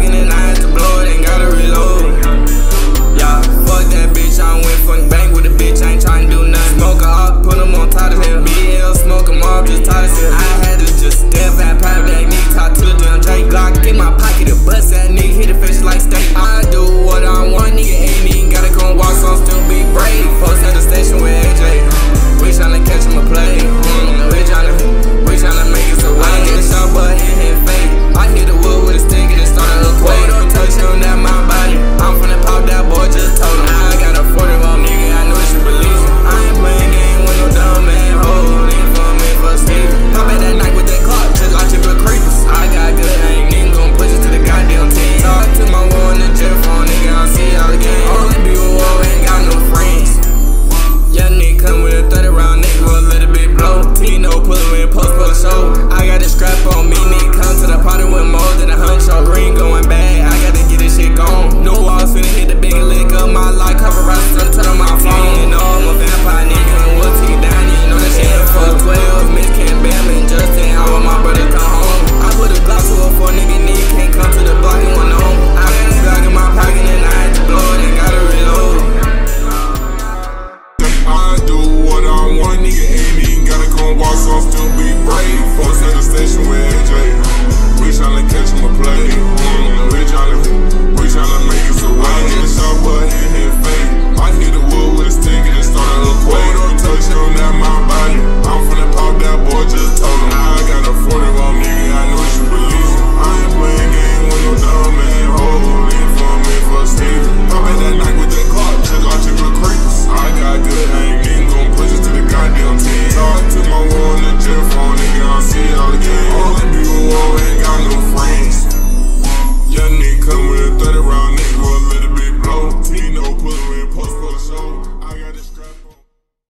fucking and I had to blow it, and gotta reload. Yeah, fuck that bitch, I went fucking bang with a bitch, I ain't tryna do nothing. Smoke her up, put him on top of him. BL, smoke him up, just tight as him.